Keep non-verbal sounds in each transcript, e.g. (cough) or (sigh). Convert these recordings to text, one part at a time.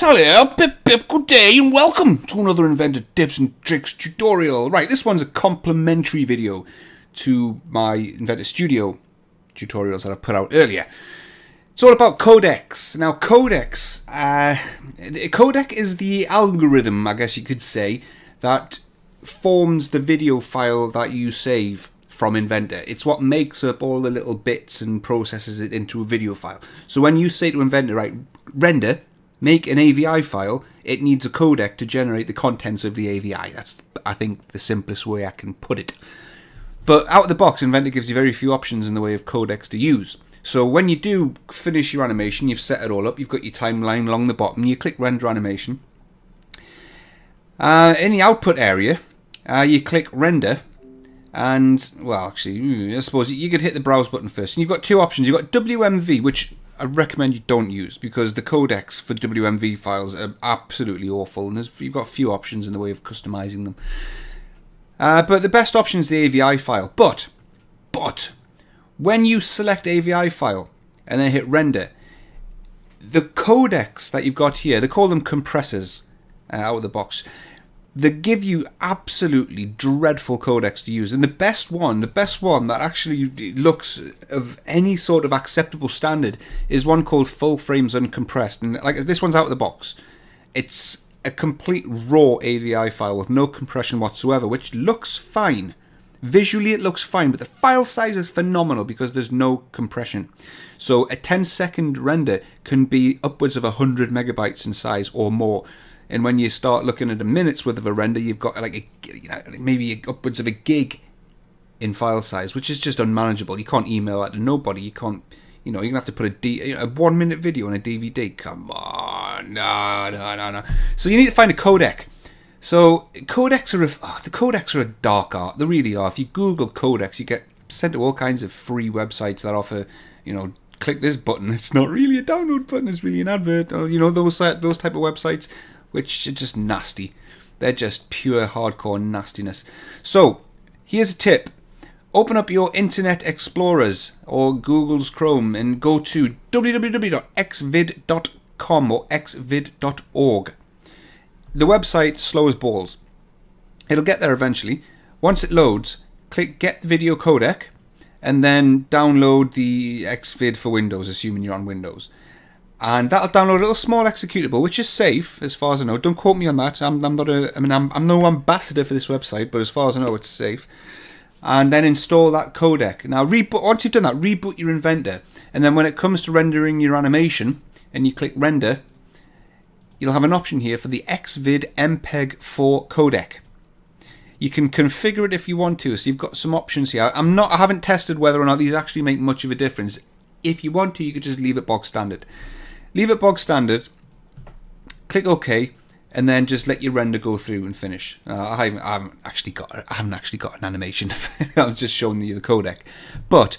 Hello, pip pip, good day and welcome to another Inventor Tips and Tricks tutorial. Right, this one's a complimentary video to my Inventor Studio tutorials that I put out earlier. It's all about codecs. Now, codecs, uh, codec is the algorithm, I guess you could say, that forms the video file that you save from Inventor. It's what makes up all the little bits and processes it into a video file. So when you say to Inventor, right, render, make an AVI file, it needs a codec to generate the contents of the AVI. That's, I think, the simplest way I can put it. But out of the box, Inventor gives you very few options in the way of codecs to use. So when you do finish your animation, you've set it all up, you've got your timeline along the bottom, you click render animation. Uh, in the output area, uh, you click render, and, well, actually, I suppose you could hit the browse button first. And you've got two options. You've got WMV, which I recommend you don't use because the codecs for WMV files are absolutely awful, and you've got few options in the way of customizing them. Uh, but the best option is the AVI file. But, but, when you select AVI file and then hit render, the codecs that you've got here, they call them compressors uh, out of the box they give you absolutely dreadful codecs to use. And the best one, the best one that actually looks of any sort of acceptable standard is one called Full Frames Uncompressed. And like this one's out of the box. It's a complete raw AVI file with no compression whatsoever, which looks fine. Visually it looks fine, but the file size is phenomenal because there's no compression. So a 10 second render can be upwards of 100 megabytes in size or more. And when you start looking at a minute's worth of a render, you've got like a, you know, maybe upwards of a gig in file size, which is just unmanageable. You can't email that to nobody. You can't, you know, you're gonna have to put a, D, a one minute video on a DVD. Come on, no, no, no, no. So you need to find a codec. So codecs are a, oh, the codecs are a dark art. They really are. If you Google codecs, you get sent to all kinds of free websites that offer, you know, click this button. (laughs) It's not really a download button. It's really an advert. Or, you know, those uh, those type of websites which are just nasty. They're just pure hardcore nastiness. So, here's a tip. Open up your Internet Explorers or Google's Chrome and go to www.xvid.com or xvid.org. The website slows balls. It'll get there eventually. Once it loads, click Get Video Codec and then download the Xvid for Windows, assuming you're on Windows and that'll download a little small executable, which is safe as far as I know. Don't quote me on that. I'm, I'm not a, I mean, I'm, I'm no ambassador for this website, but as far as I know, it's safe. And then install that codec. Now, reboot. Once you've done that, reboot your Inventor, and then when it comes to rendering your animation, and you click render, you'll have an option here for the Xvid MPEG 4 codec. You can configure it if you want to, so you've got some options here. I'm not, I haven't tested whether or not these actually make much of a difference. If you want to, you could just leave it box standard. Leave it bog standard, click OK, and then just let your render go through and finish. Uh, I, haven't, I, haven't, actually got I haven't actually got an animation. (laughs) I'm just showing you the codec. But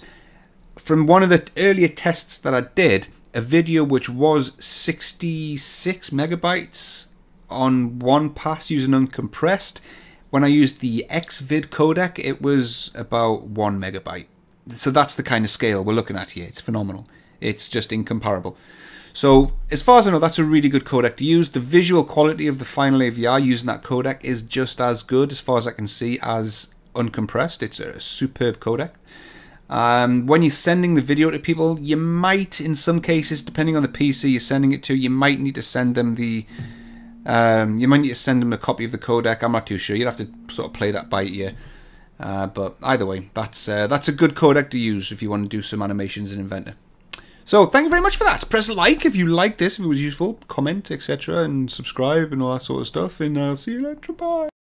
from one of the earlier tests that I did, a video which was 66 megabytes on one pass using uncompressed. When I used the Xvid codec, it was about one megabyte. So that's the kind of scale we're looking at here. It's phenomenal. It's just incomparable. So as far as I know, that's a really good codec to use. The visual quality of the final AVI using that codec is just as good, as far as I can see, as uncompressed. It's a superb codec. Um, when you're sending the video to people, you might, in some cases, depending on the PC you're sending it to, you might need to send them the, um, you might need to send them a copy of the codec. I'm not too sure. You'd have to sort of play that by ear. Uh, but either way, that's uh, that's a good codec to use if you want to do some animations in Inventor. So thank you very much for that. Press like if you liked this, if it was useful, comment, etc., and subscribe and all that sort of stuff. And I'll see you later. Bye.